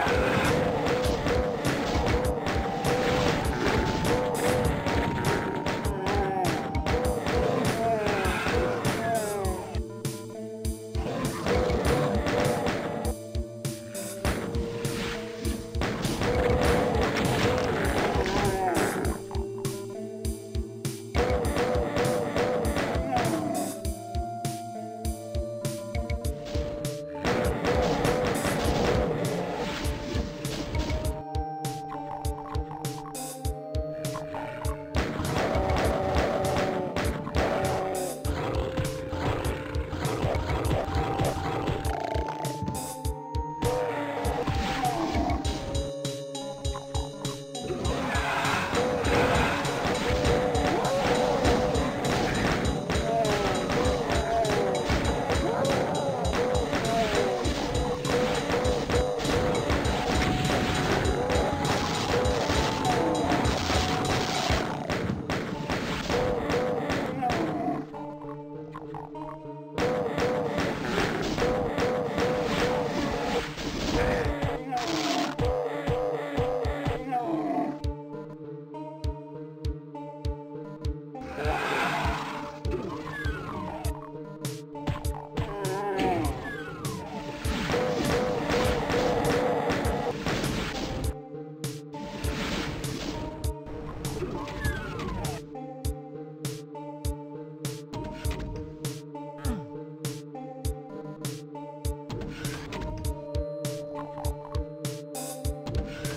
Yeah.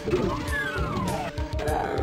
Yeah.